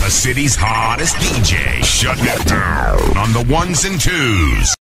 The city's hottest DJ. Shutting it down on the ones and twos.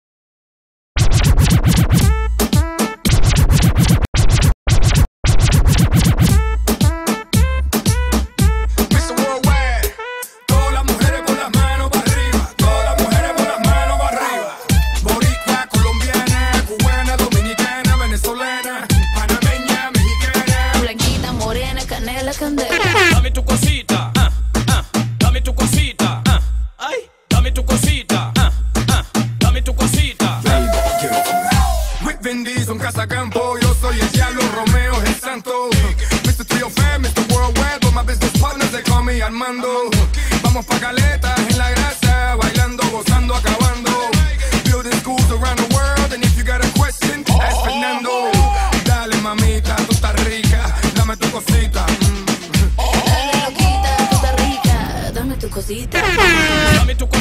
cosita. Dame tu cosita. Dame tu cosita.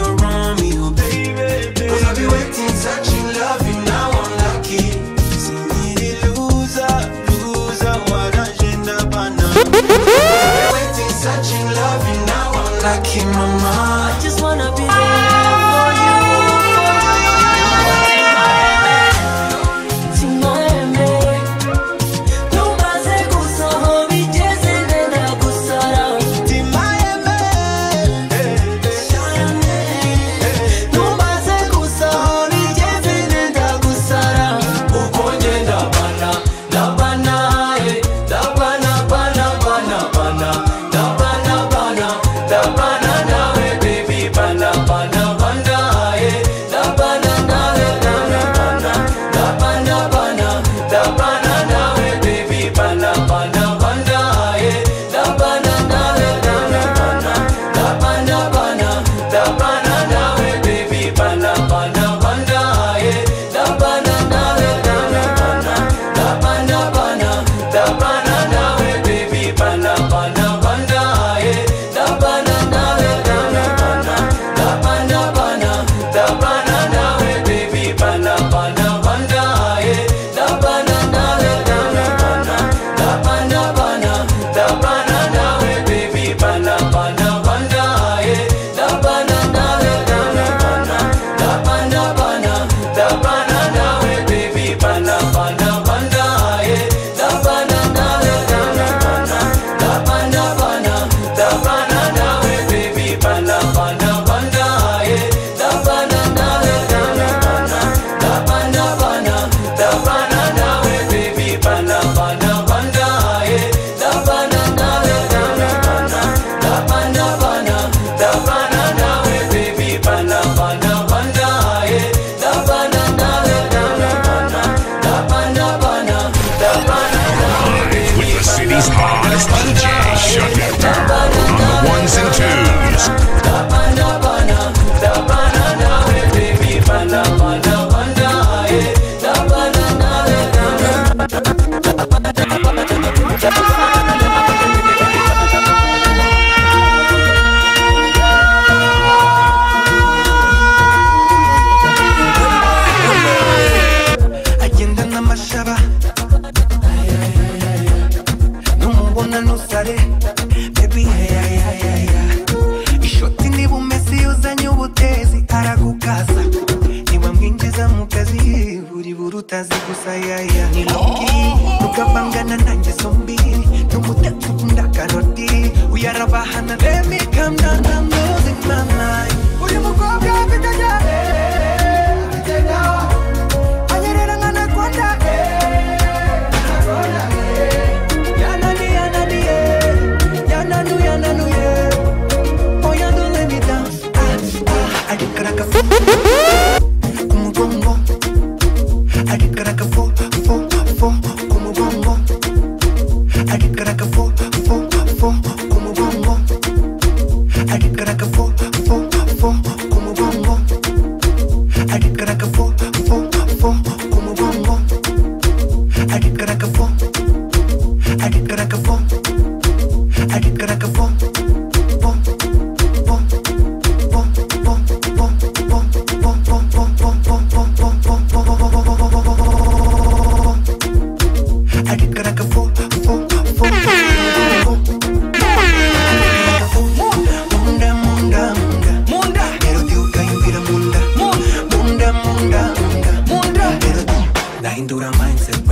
Touching love, now I'm lucky, mind.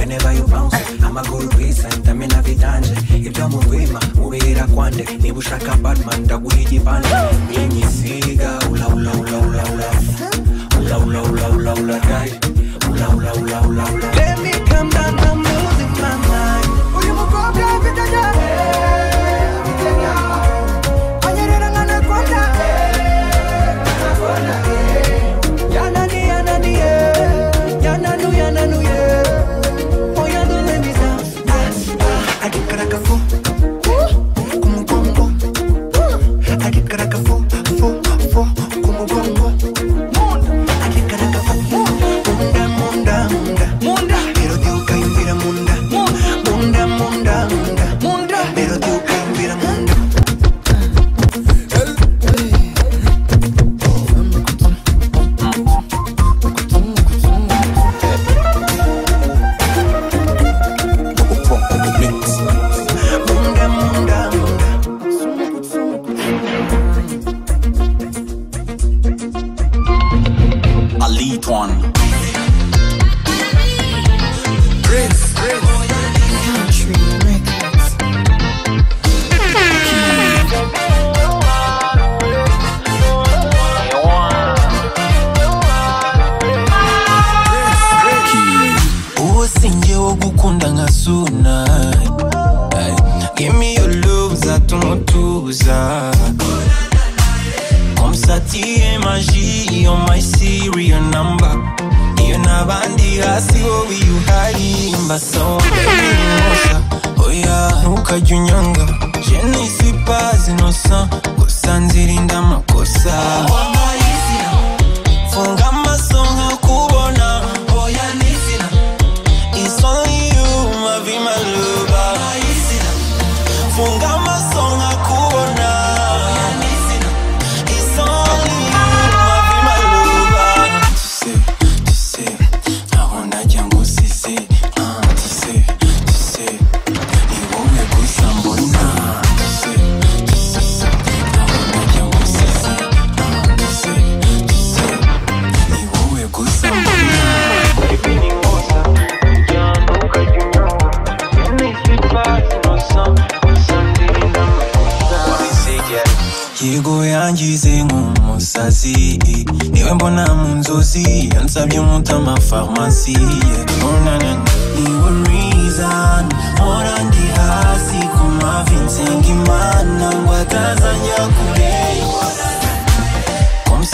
whenever you bounce I'm a good piece and I'm in a vitanje If you move with me, move it a quande Me bush like a bad man, da guli di pande Me mi siga, ula ula ula ula ula. Ula ula ula ula ula mubera ula niba Ula ula ula. Igipande inyisiga ulaulaulaulaula ulaulaulaulaulagai ulaulaulaulaula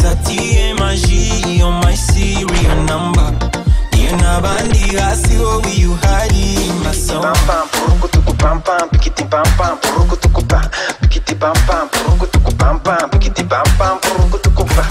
ça t'y magie on my serial number. Iyo n'abandi hasi wowe iyo uhari mbasoma pam purukutuku pam pam pikiti pam pam purukutuku pam pikiti pam pam purukutuku pam pam pikiti pam pam purukutuku pam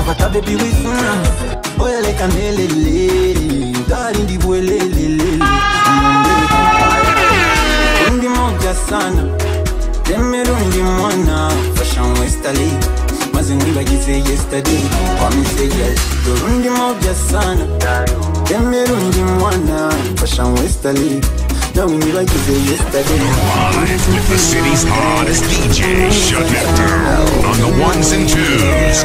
fata baby wifuna Mweleka nelele Dari ndi bwelelele. Rundi moja sana Teme rundi mwana. Fashion westali maze nkibagize yesterday. Yes sana mwana. Fashion westali nawe nkibagize yesterday Live with the city's hottest DJ, Shudnectar, on the ones and twos.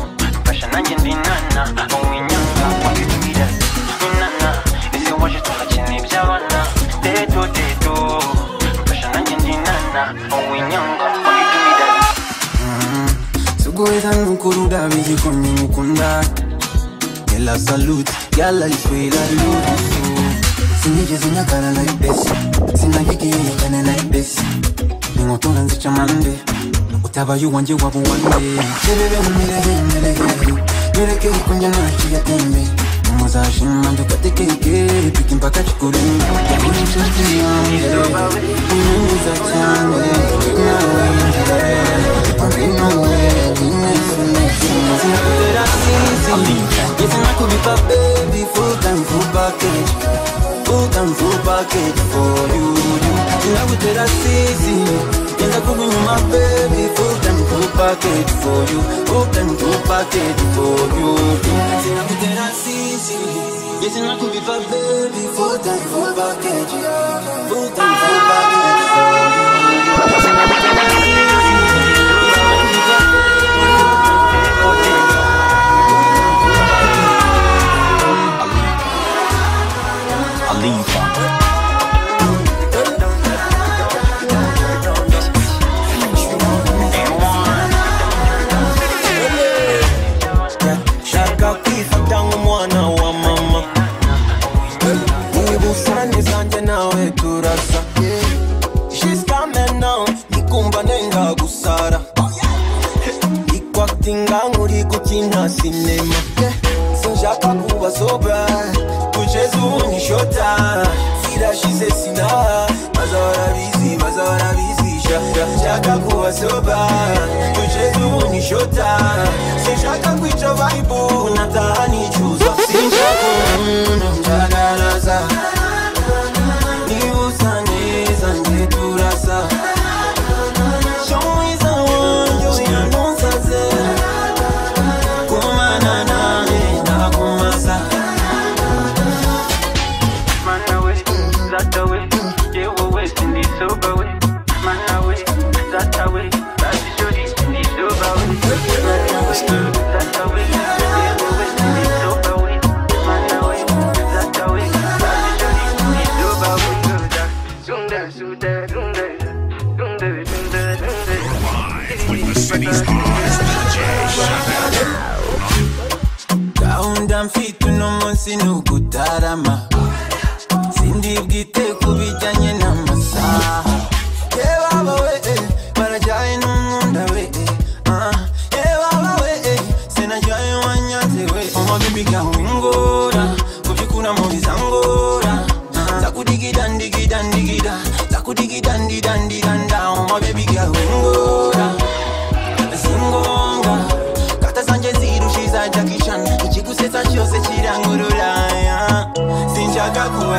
Ela salute, gala iswela lubusu Sinigeze nyakara like this. Sinagigeye cyane like this. Ningotora nzica mande. Utabaye uwanjye waba uwande Sebebe umirege mirege Mireke ikonja naci yatembe Muzashima dukatekeke Piki mpaka chikurembe Uri inshuti yanjye Unaniza cyane Nawe baby Full time full package Full time full package for you Sinakutera sisi Yenza kukunyuma baby Package for you. Time full package for you. Sisi Yes, nakulipa baby. Full time full package Full time full package for you sinema sinshaka kuba sobra. Kugeza ubu ni shota irashize sinaha baza barabizi baza barabizi shaka kuba sobra. Ni showtime sinshaka kwica vibe nataha inama sindi bwite kubi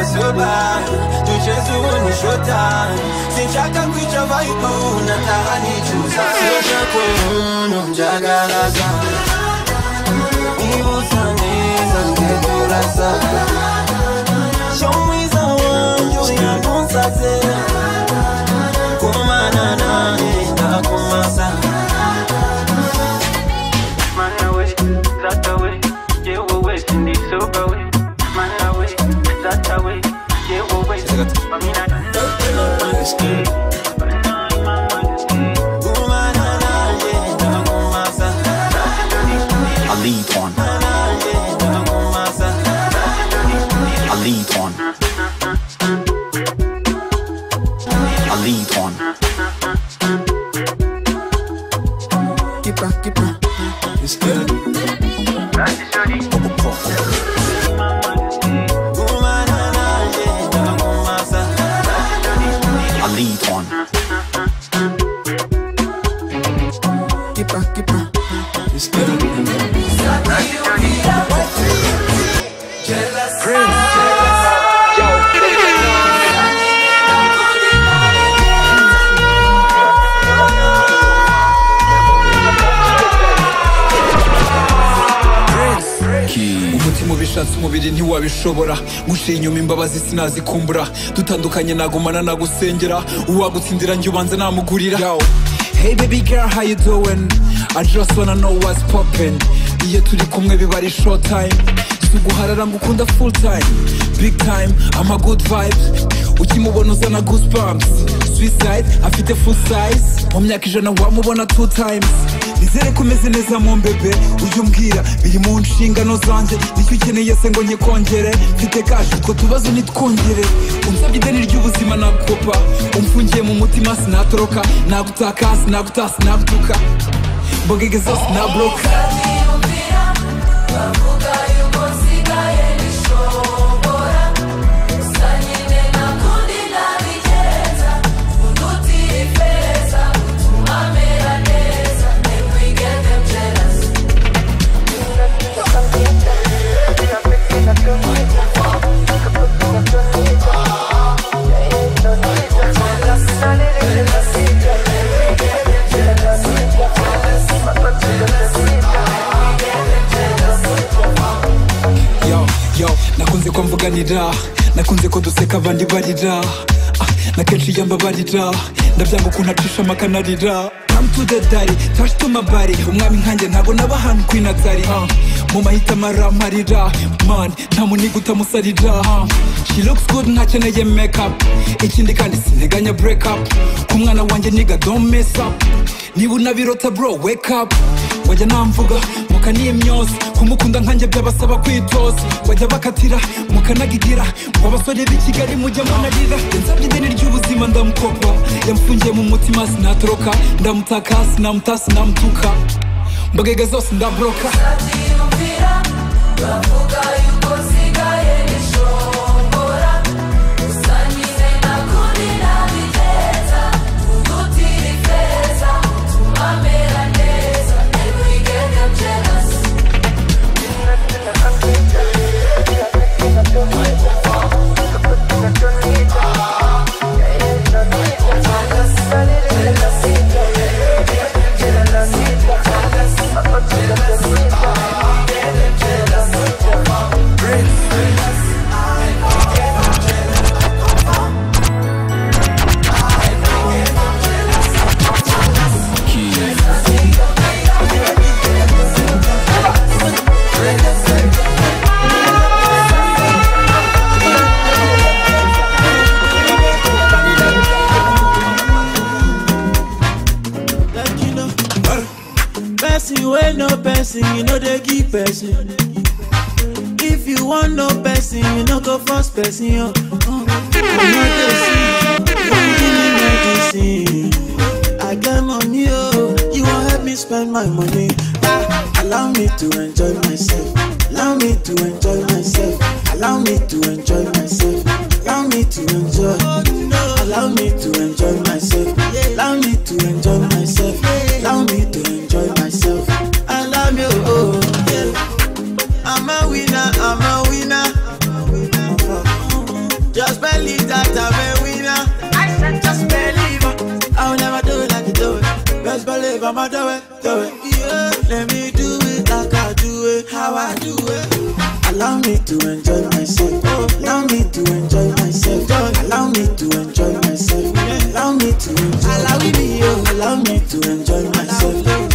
sinshaka kuba soba tucheze ni showtime sinshaka kwica vibe nataha nicuza sinshaka umuntu njagaraza niba usa neza njye turasa Show mwiza wanjye uyu umutima ubishatse umubiri ntiwabishobora. Nkushiye inyuma imbabazi sinazikumbura. Dutandukanye nagumana nagusengera. Uwagutsindira njye ubanza namugurira. Hey baby girl how you doing? I just wanna know what's poppin. Iyo turi kumwe biba ari short time suguharara ngo ukunda full time. Big time I'm a good vibes. Ukimubona uzana goosebumps. Suicide afite full size. Mu myaka ijana wamubona two times. Nizere ko umeze neza mu mbebe ujye umbwira biri mu nshingano zanjye. Nicyo ukeneye se ngo nyikongere. Mfite kaje utwo tubazo nitwongere. Unsabye ideni ry'ubuzima nagukopa umfungiye mu mutima sinatoroka. Nagutaka sinaguta sinagutuka mbogege zose nabroka. Mvuganira nakunze ko duseka abandi barira. Ah, na kenshi iyo mbabarira ndabyanga ukuntu acishamo akanarira Come to the daddy, touch to my body. Umwami nkanjye ntabwo naba ahantu kuri nazari ah. mu mahitamo aramarira. Man nta muniga utamusarira. Ah. she looks good ntakeneye make up ikindi kandi sinteganya break up. Ku mwana wanjye niga don't mess up. Niba unabirota bro wake up. Wajya namvuga mukaniye myose kumukunda nkanjye byabasaba kwitoza. Wajya bakatira mukanagigira ngo abasore b'i kigali mujya munarira. Yansabye ideni ry'ubuzima ndamukopa. Yamfungiye mu mutima sinatoroka. Ndamutaka sinamuta sinamutuka mbogege zose ndabroka. Amera neza person you no dey give person. If you wan know person you no go force person yo. Uh, I no give me medicine I get money oh you wan help me spend my money. Ah, allow me to enjoy myself. Allow me to enjoy myself. Allow me to enjoy myself. Allow me to enjoy. Allow me to enjoy myself. Allow me to enjoy myself. Allow me to enjoy I'ma do it do it yeah let me do it like I do it how I do it Allow me to enjoy myself. Allow me to enjoy myself. Allow me to enjoy myself. Allow me to enjoy. Allow me to enjoy myself.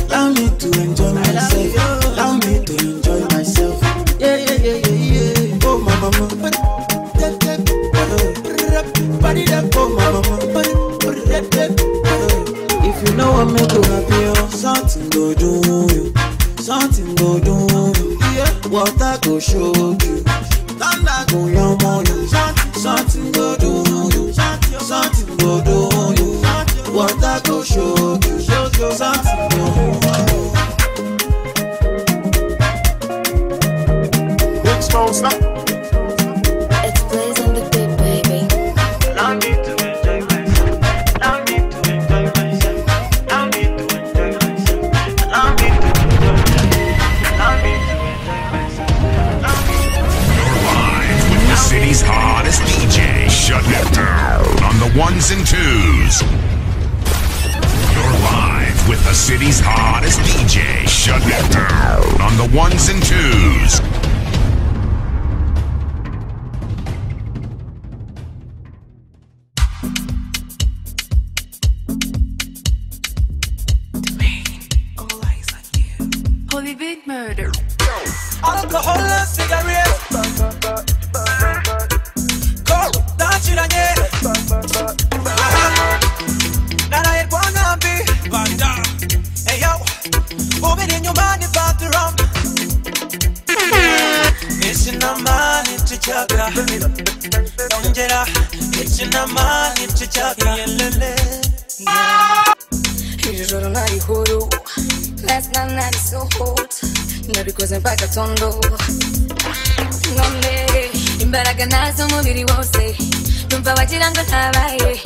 Go do. Something go do you. Water go show you. Thunder go yam on you. Something go do you. Something go do you. Water go show you. Something go do you. Big Stone, stop. Ongera ikinamani cicaga yelele Iri joro nari huru Last night nari so hot. Nabikoze mpaka tondo. None imbaraga nazo umubiri wose. Numva wagira ngo ntabaye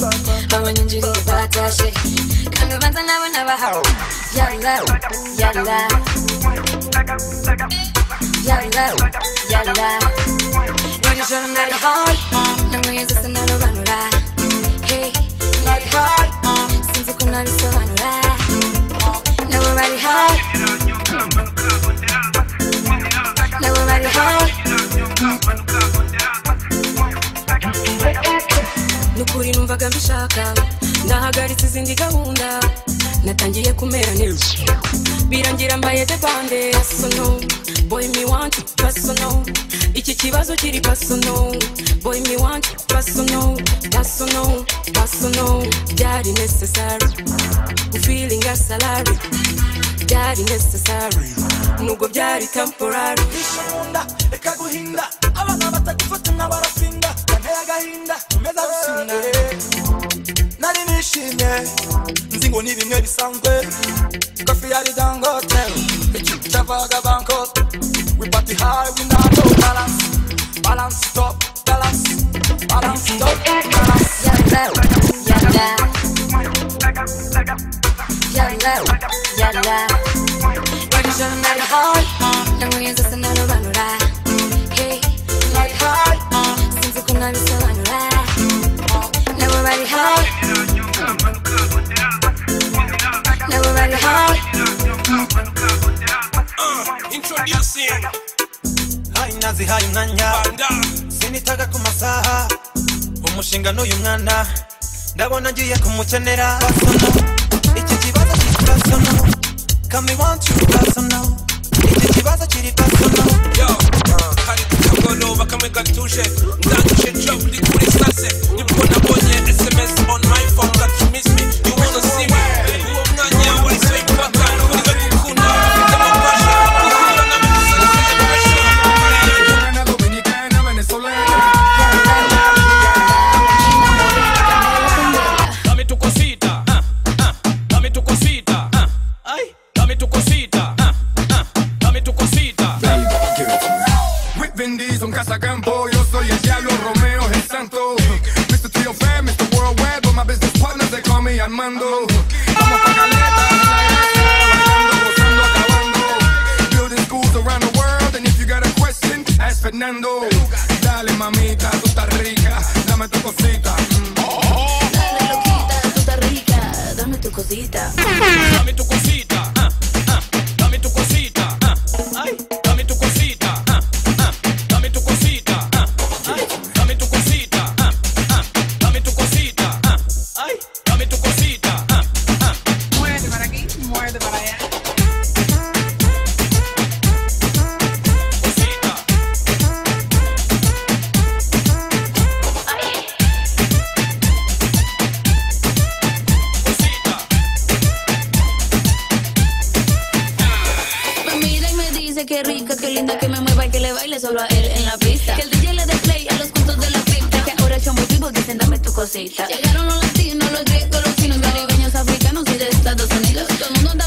Abanyinjiriye batashe Kandi ubanza nabo nabahawe Yalla, yalla. Yalla, yalla. Iri joro nari Nanyweye zose narobanura nukuri numvaga mbishaka. Ndahagaritse izindi gahunda. Natangiye kumera neza. Birangira mbaye debande personal boy me want personal iki kibazo kiri personal boy me want personal personal personal byari necessary. Feeling a salary. Byari necessary. Nubwo byari temporary. Ishunda ikaguhinda abana batagufata nk'abarafinda banteye agahinda umeza gusinda nari nishimye nzi ngo ni bimwe bisanzwe. Kofi yari dangote ikintu cyavaga bankote we party high we not no balance balance stop balance balance stop balance Yalla, yalla Yalla, yalla Iri joro nari hard Nanyweye zose narobanura Hey, nari hard Sinzi ko nabisobanura Nabo bari hard Nabo bari hard nazihaye umwanya sinitaga ku masaha. Umushinga n'uyu mwana. Ndabona ngiye kumukenera. Iki kibazo kiri pasono kami want you pasono iki kibazo kiri pasono Yo, kari kukagoroba kamwe gatuje ndangije job ndi kuri sase. Nibwo nabonye sms on my phone Armando. Vamos pa' caleta, bailando, gozando, acabando. Building schools around the world, and if you got a question, ask Fernando. Dale, mamita, tú estás rica, dame tu cosita. Dale, loquita, tú estás rica, dame tu cosita. Dame tu cosita, ah, ah, dame tu cosita. Llegaron los latinos, los griegos, los chinos, caribeños, africanos y de Estados Unidos. Todo el mundo